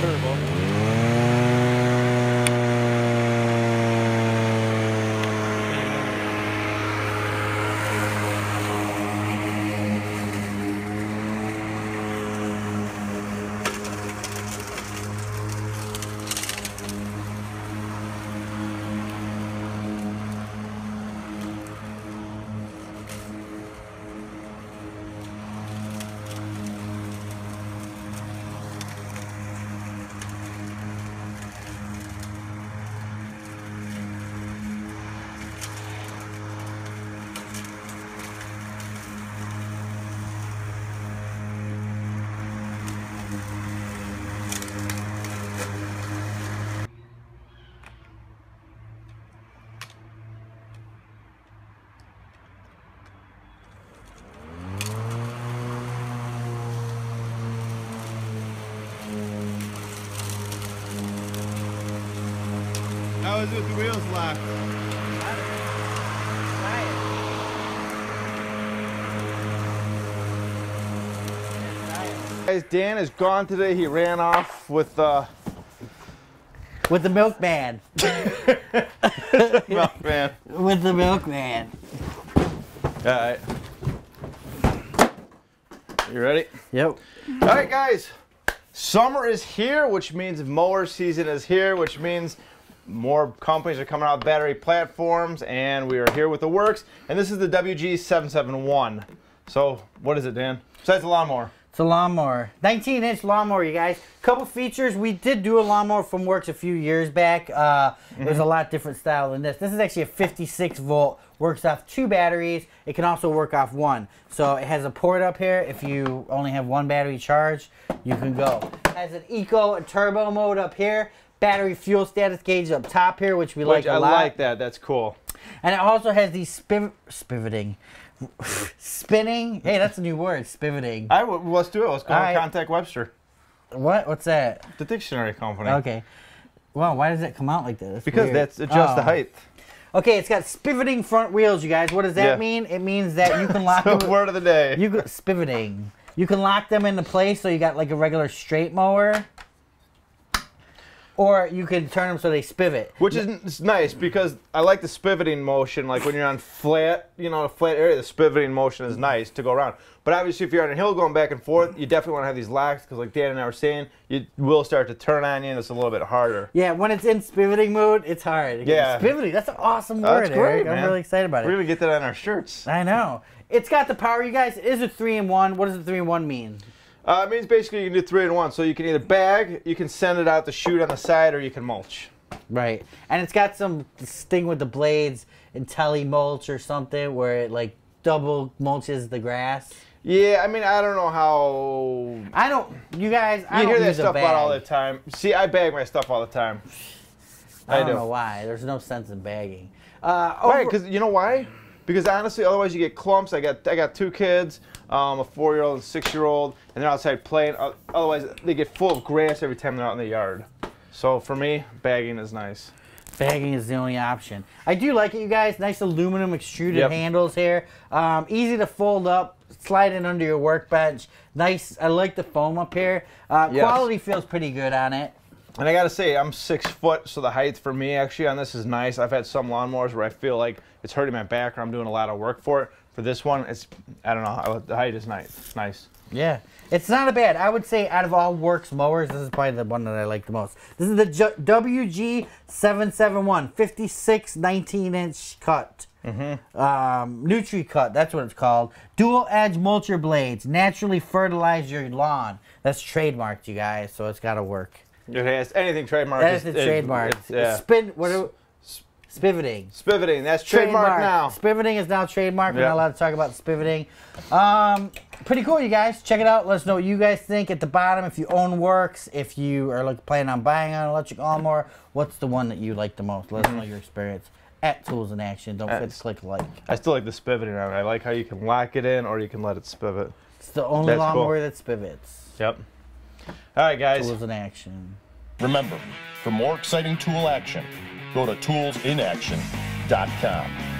curve. How is it with the wheels locked? Guys, Dan is gone today. He ran off with uh, With the milkman. milkman. With the milkman. All right. You ready? Yep. All right, guys. Summer is here, which means mower season is here, which means more companies are coming out with battery platforms, and we are here with the Worx. And this is the WG771. So, what is it, Dan? Besides the lawnmower. It's a lawnmower. 19 inch lawnmower, you guys. Couple features. We did do a lawnmower from Worx a few years back. Uh, It was a lot different style than this. This is actually a 56 volt. Works off two batteries. It can also work off one. So it has a port up here. If you only have one battery charged, you can go. Has an eco and turbo mode up here. Battery fuel status gauge up top here, which we like Which a I lot. like that. That's cool. And it also has these spiv- spivoting. Spinning. Hey, that's a new word. Spivoting. I w- let's do it. Let's go All right. Contact Webster, What? What's that? the dictionary company. Okay. Well, why does it come out like this? Because Weird. that's adjust the Oh. height. Okay, it's got spivoting front wheels, you guys. What does that Yeah. mean? It means that you can lock So, them. word of the day. You spivoting. You can lock them into place, so you got like a regular straight mower, or you can turn them so they spivot. Which is it's nice because I like the spivoting motion. Like when you're on flat, you know, a flat area, the spivoting motion is nice to go around. But obviously, if you're on a hill going back and forth, you definitely want to have these locks because, like Dan and I were saying, you will start to turn on you, and it's a little bit harder. Yeah, when it's in spivoting mode, it's hard. Yeah. spivoting. That's an awesome word, that's great, Eric. I'm really excited about it. We're gonna get that on our shirts. I know. It's got the power, you guys. It is a three in one. What does the three in one mean? Uh, it means basically you can do three in one. So you can either bag, you can send it out to shoot on the side, or you can mulch. Right. And it's got some sting with the blades and tele mulch or something where it like double mulches the grass. Yeah, I mean, I don't know how I don't. You guys, I you hear that stuff about all the time. See, I bag my stuff all the time. I don't do. know why. There's no sense in bagging. Uh, over- Because you know why? Because honestly, otherwise you get clumps. I got I got two kids, um, a four-year-old and six-year-old, and they're outside playing. Otherwise, they get full of grass every time they're out in the yard. So for me, bagging is nice. bagging is the only option. I do like it, you guys. Nice aluminum extruded Yep. handles here. Um, easy to fold up, slide it under your workbench. Nice. I like the foam up here. Uh, Yes. Quality feels pretty good on it. And I gotta say, I'm six foot, so the height for me actually on this is nice. I've had some lawnmowers where I feel like it's hurting my back or I'm doing a lot of work for it. For this one, it's I don't know. The height is nice. Nice. Yeah, it's not a bad. I would say out of all Worx mowers, this is probably the one that I like the most. This is the J- WG771 56 19 inch cut. Mm-hmm. Um, Nutri cut, that's what it's called. Dual edge mulcher blades, naturally fertilize your lawn. That's trademarked, you guys, so it's got to work. It has anything trademark. That's the is- it- trademark. it's- yeah. Spin, what do, spivoting. Spivoting. That's trademark now. Spivoting is now trademarked. We're not allowed to talk about spivoting. Um, pretty cool, you guys. Check it out. Let us know what you guys think at the bottom. If you own Worx, if you are like planning on buying an electric lawnmower, what's the one that you like the most? Let us know your experience at Tools in Action. Don't forget to click like. I still like the spivoting it. I like how you can lock it in or you can let it spivot. It's the only That's cool. lawnmower that spivots. Yep. All right, guys. Tools in Action. Remember, for more exciting tool action, go to toolsinaction.com.